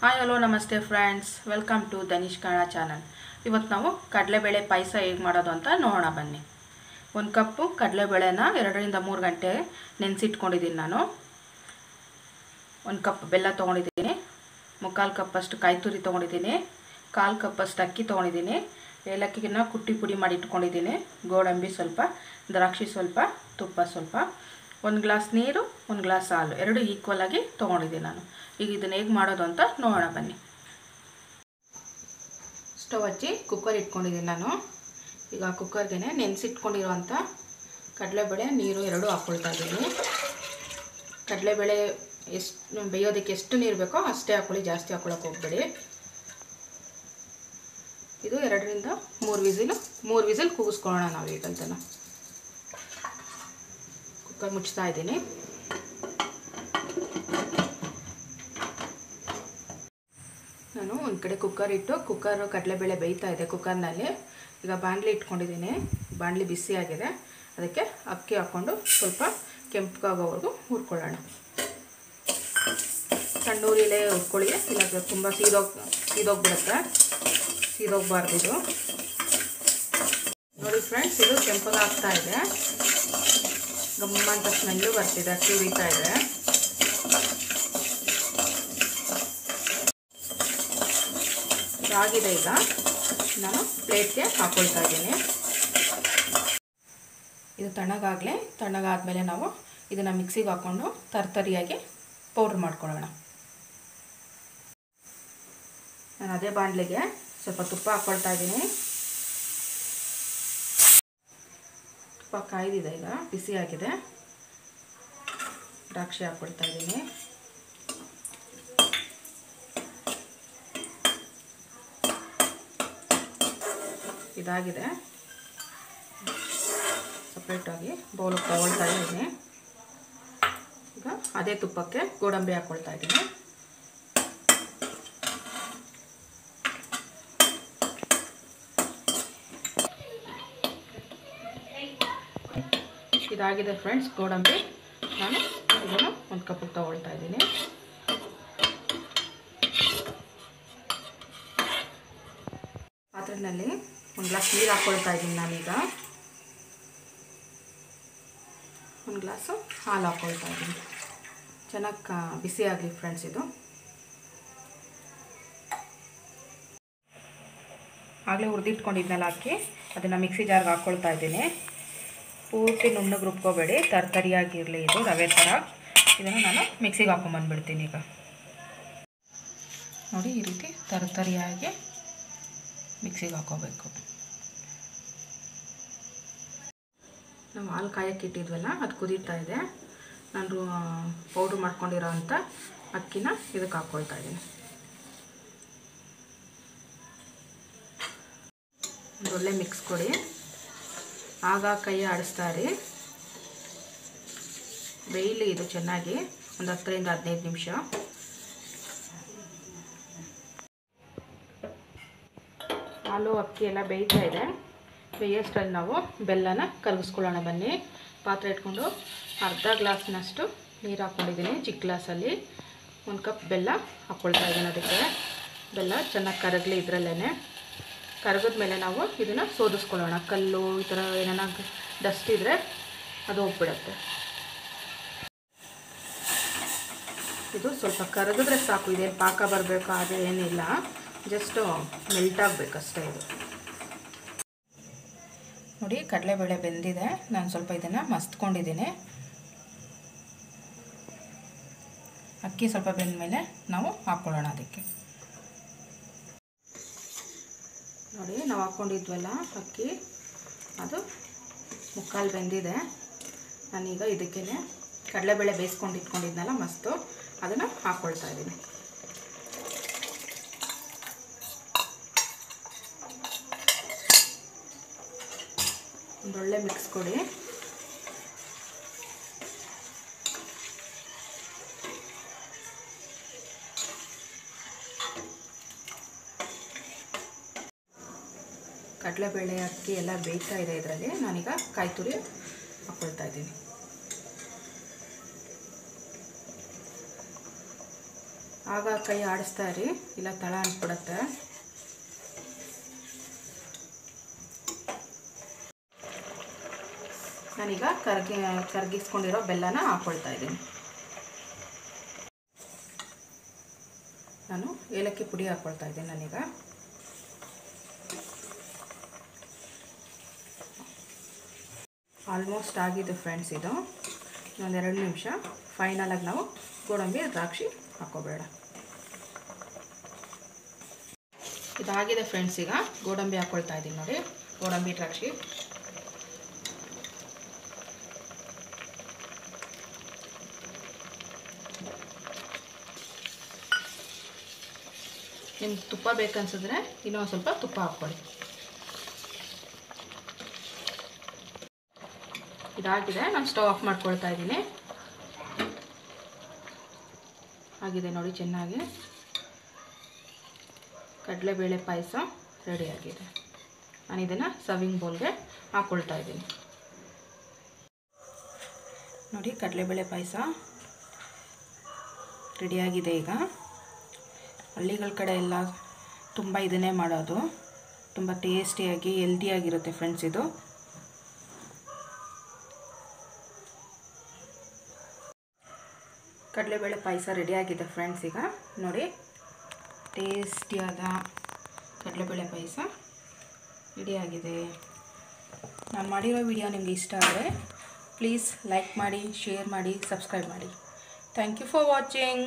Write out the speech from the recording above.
Hi hello ನಮಸ್ತೆ friends welcome to Dhanish Kannada channel ಇವತ್ತು ನಾವು ಕಡಲೆಬೇಳೆ ಪಾಯಸ ಹೇಗೆ ಮಾಡೋದು ಅಂತ ನೋಡೋಣ ಬನ್ನಿ. ಒಂದು ಕಪ್ಪು ಕಡಲೆಬೇಳೆನ ಎರಡರಿಂದ ಮೂರು ಗಂಟೆ ನೆನೆಸಿಟ್ಕೊಂಡಿದ್ದೀನಿ ನಾನು. ಒಂದು ಕಪ್ ಬೆಲ್ಲ ತೊಗೊಂಡಿದ್ದೀನಿ ಮುಕ್ಕಾಲು ಕಪ್ಪಷ್ಟು ಕಾಯಿ ತುರಿ ತೊಗೊಂಡಿದ್ದೀನಿ ಕಾಲು ಕಪ್ಪಷ್ಟು ಅಕ್ಕಿ ತೊಗೊಂಡಿದ್ದೀನಿ ಏಲಕ್ಕಿನ ಕುಟ್ಟಿ ಪುಡಿ ಮಾಡಿ ಇಟ್ಕೊಂಡಿದ್ದೀನಿ ಗೋಡಂಬಿ ಸ್ವಲ್ಪ, ದ್ರಾಕ್ಷಿ ಸ್ವಲ್ಪ, ತುಪ್ಪ ಸ್ವಲ್ಪ. ಒಂದು ಗ್ಲಾಸ್ ನೀರು, ಒಂದು ಗ್ಲಾಸ್ ಹಾಲು. ಎರಡು ಈಕ್ವಲ್ ಆಗಿ ತೊಗೊಂಡಿದ್ದೀನಿ ನಾನು. ಈಗ ಇದನ್ನು ಹೇಗೆ ಮಾಡೋದು ಅಂತ ನೋಡೋಣ ಬನ್ನಿ. ಸ್ಟವ್ ಹಚ್ಚಿ ಕುಕ್ಕರ್ ಇಟ್ಕೊಂಡಿದ್ದೀನಿ ನಾನು. ಈಗ ಕುಕ್ಕರ್ಗೆ ನೆನೆಸಿಟ್ಕೊಂಡಿರೋಂಥ ಕಡಲೆಬೇಳೆ, ನೀರು ಎರಡು ಹಾಕ್ಕೊಳ್ತಾ ಇದ್ದೀನಿ. ಕಡಲೆಬೇಳೆ ಎಷ್ಟು, ಬೇಯೋದಕ್ಕೆ ಎಷ್ಟು ನೀರು ಬೇಕೋ ಅಷ್ಟೇ ಹಾಕ್ಕೊಳ್ಳಿ ಜಾಸ್ತಿ ಹಾಕ್ಕೊಳಕ್ಕೆ ಹೋಗಬೇಡಿ. ಇದು ಎರಡರಿಂದ ಮೂರು ವಿಸಿಲು, ಮೂರು ವಿಸಿಲ್ ಕೂಗಿಸ್ಕೊಳ್ಳೋಣ ನಾವು ಈಗಂತನ ಕುಕ್ಕರ್ ಮುಚ್ತಾ ಇದ್ದೀನಿ. ನಾನು ಒಂದು ಕಡೆ ಕುಕ್ಕರ್ ಇಟ್ಟು ಕುಕ್ಕರ್ ಕಡಲೆಬೇಳೆ ಬೇಯ್ತಾ ಇದೆ ಕುಕ್ಕರ್ನಲ್ಲಿ ಈಗ ಬಾಣಲಿ ಇಟ್ಕೊಂಡಿದ್ದೀನಿ. ಬಾಣಲಿ ಆಗಿದೆ. ಅದಕ್ಕೆ ಅಕ್ಕಿ ಹಾಕ್ಕೊಂಡು ಸ್ವಲ್ಪ ಕೆಂಪಗಾಗೋವರೆಗೂ ಹುರ್ಕೊಳ್ಳೋಣ. ಸಣ್ಣ ಉರಿಲೇ ಹುರ್ಕೊಳ್ಳಿ. ಇಲ್ಲ ತುಂಬ ಸೀದೋಗ್, ಸೀದೋಗ್ಬಿಡುತ್ತೆ. ಸೀದೋಗ್ಬಾರ್ದು ಇದು. ನೋಡಿ ಫ್ರೆಂಡ್ಸ್ ಇದು ಕೆಂಪಗಾಗ್ತಾ ಇದೆ. ಅಂತ ಸ್ಮೆಲ್ಲು ಬರ್ತಿದೆ ಅಕ್ಕಿ ಇದೆ. ಆಗಿದೆ ಈಗ. ನಾನು ಪ್ಲೇಟ್ಗೆ ಹಾಕೊಳ್ತಾ ಇದ್ದೀನಿ. ಇದು ತಣ್ಣಗಾಗಲಿ, ತಣ್ಣಗಾದ್ಮೇಲೆ ನಾವು ಇದನ್ನು ಮಿಕ್ಸಿಗೆ ಹಾಕ್ಕೊಂಡು ತರ್ತರಿಯಾಗಿ ಪೌಡ್ರ್ ಮಾಡ್ಕೊಳ್ಳೋಣ. ನಾನು ಅದೇ ಬಾಣಲೆಗೆ ಸ್ವಲ್ಪ ತುಪ್ಪ ಹಾಕ್ಕೊಳ್ತಾ ಇದ್ದೀನಿ. ತುಪ್ಪ ಕಾಯ್ದಿದೆ ಈಗ. ಆಗಿದೆ. ದ್ರಾಕ್ಷಿ ಹಾಕ್ಕೊಳ್ತಾ ಇದ್ದೀನಿ. ಇದಾಗಿದೆ. ಸಪ್ರೇಟಾಗಿ ಬೌಲಿಗೆ ತಗೊಳ್ತಾ ಇದ್ದೀನಿ. ಈಗ ಅದೇ ತುಪ್ಪಕ್ಕೆ ಗೋಡಂಬಿ ಹಾಕ್ಕೊಳ್ತಾ ಇದ್ದೀನಿ. ಇದಾಗಿದೆ ಫ್ರೆಂಡ್ಸ್ ಗೋಡಂಬಿ. ನಾನು ಇದನ್ನು ಒಂದು ಕಪ್ಪಿಗೆ ತಗೊಳ್ತಾ ಇದ್ದೀನಿ. ಪಾತ್ರೆಯಲ್ಲಿ ಒಂದು ಗ್ಲಾಸ್ ನೀರು ಹಾಕ್ಕೊಳ್ತಾ ಇದ್ದೀನಿ ನಾನೀಗ. ಒಂದು ಗ್ಲಾಸು ಹಾಲು ಹಾಕ್ಕೊಳ್ತಾ ಇದ್ದೀನಿ. ಚೆನ್ನಾಗಿ ಬಿಸಿ ಆಗಲಿ ಫ್ರೆಂಡ್ಸ್ ಇದು. ಆಗಲೇ ಹುರಿದಿಟ್ಕೊಂಡಿದ್ನಲ್ಲ ಹಾಕಿ ಅದನ್ನು ಮಿಕ್ಸಿ ಜಾರ್ಗೆ ಹಾಕ್ಕೊಳ್ತಾ ಇದ್ದೀನಿ. ಪೂರ್ತಿ ನುಣ್ಣಗೆ ರುಬ್ಕೋಬೇಡಿ. ತರ್ತರಿಯಾಗಿರಲಿ ಇದು ರವೆ ಥರ ಇದನ್ನು ನಾನು ಮಿಕ್ಸಿಗೆ ಹಾಕೊಂಬಂದ್ಬಿಡ್ತೀನಿ ಈಗ. ನೋಡಿ ಈ ರೀತಿ ತರತರಿಯಾಗಿ ಮಿಕ್ಸಿಗೆ ಹಾಕೋಬೇಕು. ನಾವು ಹಾಲು ಕಾಯಕ್ಕೆ ಇಟ್ಟಿದ್ವಲ್ಲ, ಅದು ಕುದೀತಾ ಇದೆ. ನಾನು ಪೌಡ್ರ್ ಮಾಡ್ಕೊಂಡಿರೋ ಅಂಥ ಅಕ್ಕಿನ ಇದಕ್ಕೆ ಹಾಕ್ಕೊಳ್ತಾ ಇದ್ದೀನಿ. ಒಳ್ಳೆ ಮಿಕ್ಸ್ ಕೊಡಿ. ಆಗ ಕೈ ಆಡಿಸ್ತಾ ರೀ ಬೇಯಲಿ ಇದು ಚೆನ್ನಾಗಿ ಒಂದು ಹತ್ತರಿಂದ ಹದಿನೈದು ನಿಮಿಷ. ಹಾಲು, ಅಕ್ಕಿ ಎಲ್ಲ ಬೇಯ್ತಾ ಇದೆ. ಬೇಯೋಷ್ಟರಲ್ಲಿ ನಾವು ಬೆಲ್ಲನ ಕರಗಿಸ್ಕೊಳ್ಳೋಣ ಬನ್ನಿ. ಪಾತ್ರೆ ಇಟ್ಕೊಂಡು ಅರ್ಧ ಗ್ಲಾಸ್ನಷ್ಟು ನೀರು ಹಾಕ್ಕೊಂಡಿದ್ದೀನಿ ಚಿಕ್ಕ ಗ್ಲಾಸಲ್ಲಿ. ಒಂದು ಕಪ್ ಬೆಲ್ಲ ಹಾಕ್ಕೊಳ್ತಾ ಇದ್ದೀನಿ ಅದಕ್ಕೆ. ಬೆಲ್ಲ ಚೆನ್ನಾಗಿ ಕರಗಲಿ ಇದರಲ್ಲೇ ಕರಗಿದ ಮೇಲೆ ನಾವು ಇದನ್ನು ಸೋದಿಸ್ಕೊಳ್ಳೋಣ. ಕಲ್ಲು ಈ ಥರ ಏನಾನ ಡಸ್ಟ್ ಇದ್ದರೆ ಅದು ಹೋಗ್ಬಿಡತ್ತೆ. ಇದು ಸ್ವಲ್ಪ ಕರಗಿದ್ರೆ ಸಾಕು, ಇದೇನು ಪಾಕ ಬರಬೇಕು, ಅದೇನಿಲ್ಲ. ಜಸ್ಟು ಮೆಲ್ಟ್ ಆಗಬೇಕಷ್ಟೇ ಇದು. ನೋಡಿ, ಕಡಲೆಬೇಳೆ ಬೆಂದಿದೆ. ನಾನು ಸ್ವಲ್ಪ ಇದನ್ನು ಮಸ್ತ್ಕೊಂಡಿದ್ದೀನಿ. ಅಕ್ಕಿ ಸ್ವಲ್ಪ ಬೆಂದ ಮೇಲೆ ನಾವು ಹಾಕ್ಕೊಳ್ಳೋಣ ಅದಕ್ಕೆ. ನೋಡಿ, ನಾವು ಹಾಕ್ಕೊಂಡಿದ್ವಲ್ಲ ಅಕ್ಕಿ. ಅದು ಮುಕ್ಕಾಲು ಬೆಂದಿದೆ. ನಾನೀಗ ಇದಕ್ಕೇ ಕಡಲೆಬೇಳೆ ಬೇಯಿಸ್ಕೊಂಡು ಇಟ್ಕೊಂಡಿದ್ನಲ್ಲ ಮಸ್ತು, ಅದನ್ನು ಹಾಕ್ಕೊಳ್ತಾ ಇದ್ದೀನಿ. ಒಂದೊಳ್ಳೆ ಮಿಕ್ಸ್ ಕೊಡಿ. ಕಡಲೆಬೇಳೆ, ಅಕ್ಕಿ ಎಲ್ಲ ಬೇಯ್ತಾ ಇದೆ ಇದರಲ್ಲಿ. ನಾನೀಗ ಕಾಯಿ ತುರಿ ಹಾಕ್ಕೊಳ್ತಾ ಇದ್ದೀನಿ. ಆಗ ಕೈ ಆಡಿಸ್ತಾ ಇರಿ. ಇಲ್ಲ ತಳ ಅಂಟ್ಬಿಡತ್ತೆ ನಾನೀಗ ಕರ್ಗಿ, ಕರ್ಗಿಸ್ಕೊಂಡಿರೋ ಬೆಲ್ಲನ ಹಾಕ್ಕೊಳ್ತಾ ಇದ್ದೀನಿ. ನಾನು ಏಲಕ್ಕಿ ಪುಡಿ ಹಾಕ್ಕೊಳ್ತಾ ಇದ್ದೀನಿ ನಾನೀಗ. ಆಲ್ಮೋಸ್ಟ್ ಆಗಿದೆ ಫ್ರೆಂಡ್ಸ್ ಇದು. ಒಂದೆರಡು ನಿಮಿಷ. ಫೈನಲಾಗಿ ನಾವು ಗೋಡಂಬಿ, ದ್ರಾಕ್ಷಿ ಹಾಕೋಬೇಡ. ಇದಾಗಿದೆ ಫ್ರೆಂಡ್ಸ್ ಈಗ. ಗೋಡಂಬಿ ಹಾಕ್ಕೊಳ್ತಾ ಇದ್ದೀನಿ ನೋಡಿ. ಗೋಡಂಬಿ, ದ್ರಾಕ್ಷಿ. ನಿಮ್ಗೆ ತುಪ್ಪ ಬೇಕನ್ಸಿದ್ರೆ ಇನ್ನೊಂದು ಸ್ವಲ್ಪ ತುಪ್ಪ ಹಾಕ್ಕೊಳ್ಳಿ. ಇದಾಗಿದೆ. ನಾನು ಸ್ಟವ್ ಆಫ್ ಮಾಡ್ಕೊಳ್ತಾ ಇದ್ದೀನಿ. ಆಗಿದೆ ನೋಡಿ ಚೆನ್ನಾಗಿ. ಕಡಲೆಬೇಳೆ ಪಾಯಸ ರೆಡಿಯಾಗಿದೆ ನಾನು ಇದನ್ನು ಸರ್ವಿಂಗ್ ಬೌಲ್ಗೆ ಹಾಕ್ಕೊಳ್ತಾ ಇದ್ದೀನಿ. ನೋಡಿ ಕಡಲೆಬೇಳೆ ಪಾಯಸ ರೆಡಿಯಾಗಿದೆ ಈಗ. ಹಳ್ಳಿಗಳ ಕಡೆ ಎಲ್ಲ ತುಂಬ ಇದನ್ನೇ ಮಾಡೋದು. ತುಂಬ ಟೇಸ್ಟಿಯಾಗಿ ಹೆಲ್ದಿಯಾಗಿರುತ್ತೆ ಫ್ರೆಂಡ್ಸ್ ಇದು. ಕಡಲೆಬೇಳೆ ಪಾಯಸ ರೆಡಿಯಾಗಿದೆ ಫ್ರೆಂಡ್ಸ್ ಈಗ. ನೋಡಿ ಟೇಸ್ಟಿಯಾದ ಕಡಲೆಬೇಳೆ ಪಾಯಸ ರೆಡಿಯಾಗಿದೆ ನಾನು ಮಾಡಿರೋ ವಿಡಿಯೋ ನಿಮಗೆ ಇಷ್ಟ ಆದರೆ ಪ್ಲೀಸ್ ಲೈಕ್ ಮಾಡಿ ಶೇರ್ ಮಾಡಿ ಸಬ್ಸ್ಕ್ರೈಬ್ ಮಾಡಿ. Thank you for watching